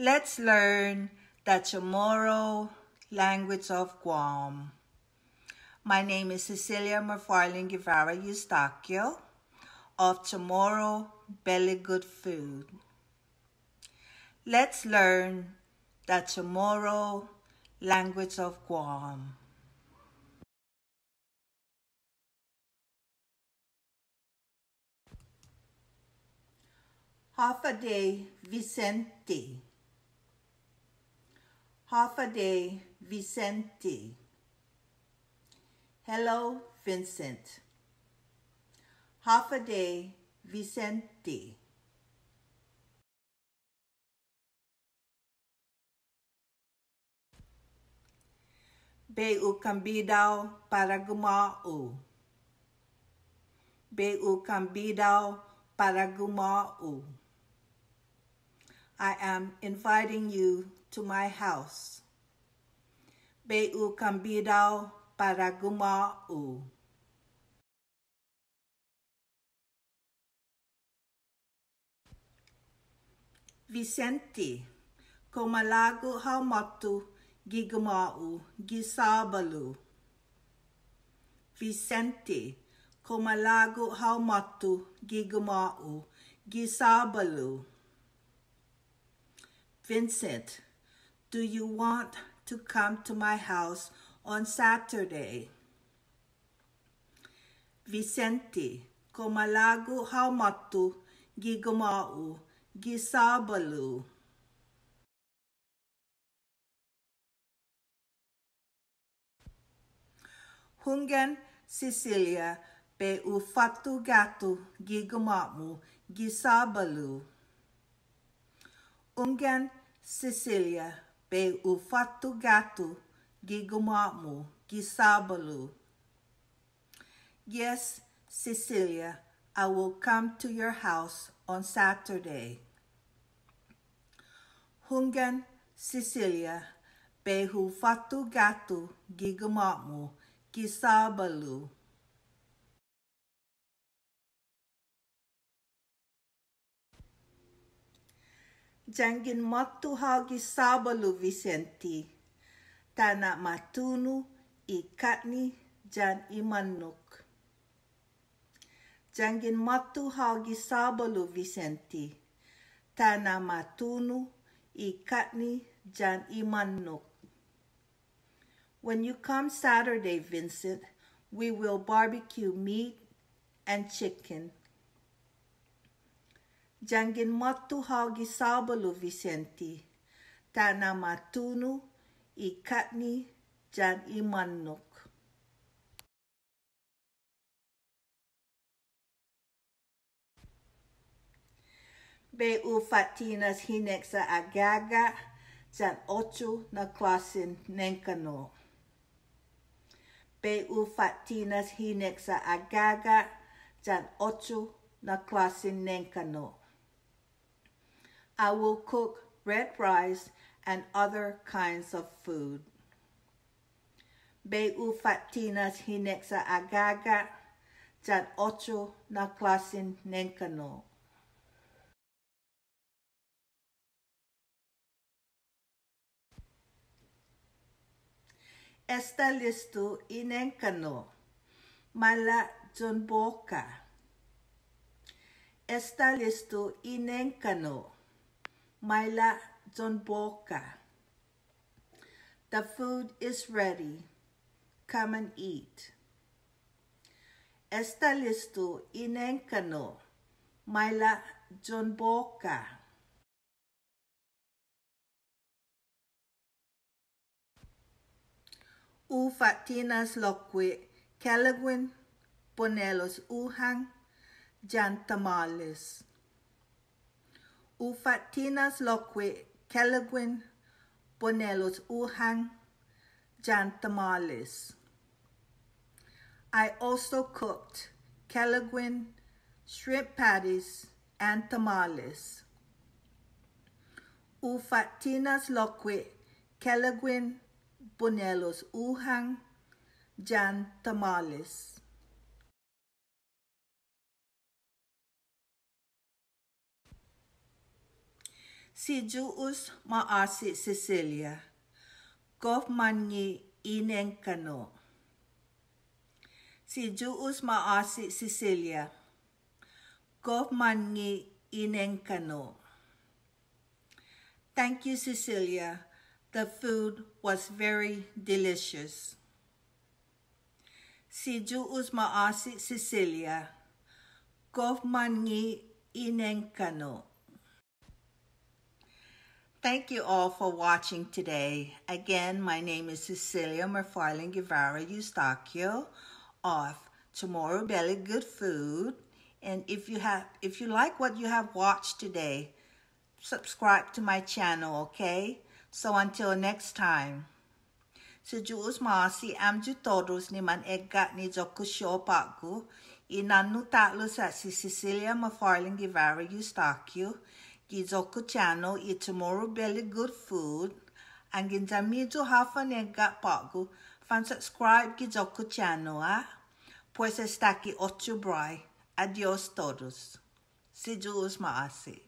Let's learn the Chamorro language of Guam. My name is Cecilia McFarlane Guevara Eustaquio of Chamorro Belly Good Food. Let's learn the Chamorro language of Guam. Hafa adai, Vicente. Hafa adai, Vicente. Hello, Vincent. Hafa adai, Vicente. Be u cambidao para. Be u cambidao para gumau. I am inviting you to my house. Be u cambidao para gumau. Vicente, komalago haumatu gigumau gisabalu. Vicente, komalago haumatu gigumau gisabalu. Vincent, do you want to come to my house on Saturday? Vicente, komalago haumatu gigumau gisabalu. Hungan Cecilia pe ufatu gato gigamamu gisabalu. Ungan Cecilia pe ufatu gato gigamamu gisabalu. Yes, Cecilia, I will come to your house on Saturday. Hungan Cecilia pe ufatu gato gigamamu Gisabalu. Jangin matu hau gisabalu Vicenti. Tana matunu i katni jan imanuk. Jangin matu hau gisabalu Vicenti. Tana matunu i katni jan imanuk. When you come Saturday, Vincent, we will barbecue meat and chicken. Jangin matu haugi sabalu Vicente, tana matunu i katni jan imanuk. Be u fatinas hinexa agaga jan ocho na klasin nenkano pe u fatinas hinexa agaga jan ocho na klase nenkano. I will cook red rice and other kinds of food. Be u fatinas hinexa agaga jan ocho na klase nenkano. está listo inencano. Mala John Boca. Está listo inencano. Mala John Boca. The food is ready. Come and eat. Está listo inencano. Mala John Boca. u fatinas loque Calaguin ponelos uhang jantamales. U fatinas loque Calaguin ponelos uhang jantamales. I also cooked Calaguin shrimp patties and tamales. U fatinas loque Calaguin Bonelos Uhang, Jan Tamales. Si Juus maasi Cecilia. Gof mangi inen kano. Si Juus maasi Cecilia. Gof mangi inen kano. Thank you, Cecilia. The food was very delicious. Si Juus maasi Cecilia. Gof mangi inen kano. Thank you all for watching today. Again, my name is Cecilia McFarlane Guevara Eustaquio of Chamorro Belly Good Food. And if you have if you like what you have watched today, subscribe to my channel, okay? So until next time. Sejus masi amju todos ni man egat ni joku shopaku. Inanu tatlo sa si Cecilia McFarlane Guevara Eustaquio. Gizoku channel i Chamorro belly good food. Ang ginzamizo hafa nega pagu fan subscribe gizoku channel ah. Pues está aquí ocho. Adiós todos. Sejus maasi.